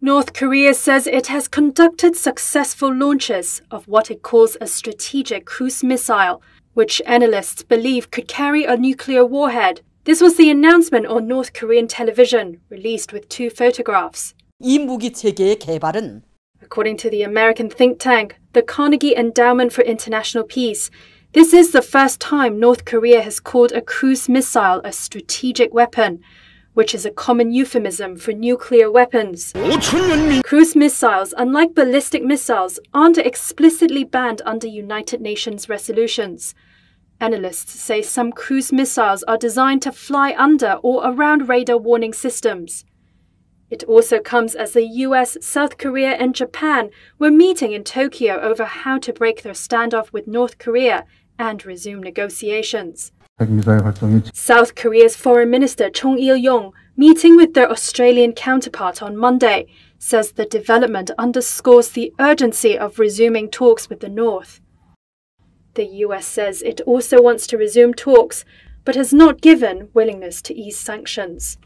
North Korea says it has conducted successful launches of what it calls a strategic cruise missile, which analysts believe could carry a nuclear warhead. This was the announcement on North Korean television, released with two photographs. According to the American think tank, the Carnegie Endowment for International Peace, this is the first time North Korea has called a cruise missile a strategic weapon which is a common euphemism for nuclear weapons. Cruise missiles, unlike ballistic missiles, aren't explicitly banned under United Nations resolutions. Analysts say some cruise missiles are designed to fly under or around radar warning systems. It also comes as the US, South Korea, and Japan were meeting in Tokyo over how to break their standoff with North Korea and resume negotiations. South Korea's Foreign Minister Chung Eui-yong, meeting with their Australian counterpart on Monday, says the development underscores the urgency of resuming talks with the North. The US says it also wants to resume talks, but has not given willingness to ease sanctions.